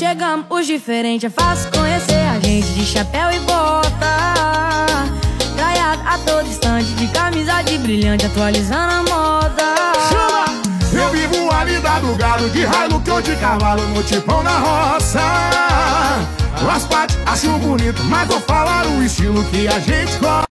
Chegamos os diferentes, é fácil conhecer a gente de chapéu e bota. Gaiado a todo instante, de camisa de brilhante, atualizando a moda. Chama! Eu vivo a vida do galo de raio que eu de cavalo, no tipão na roça. As partes acho bonito, mas vou falar o estilo que a gente gosta.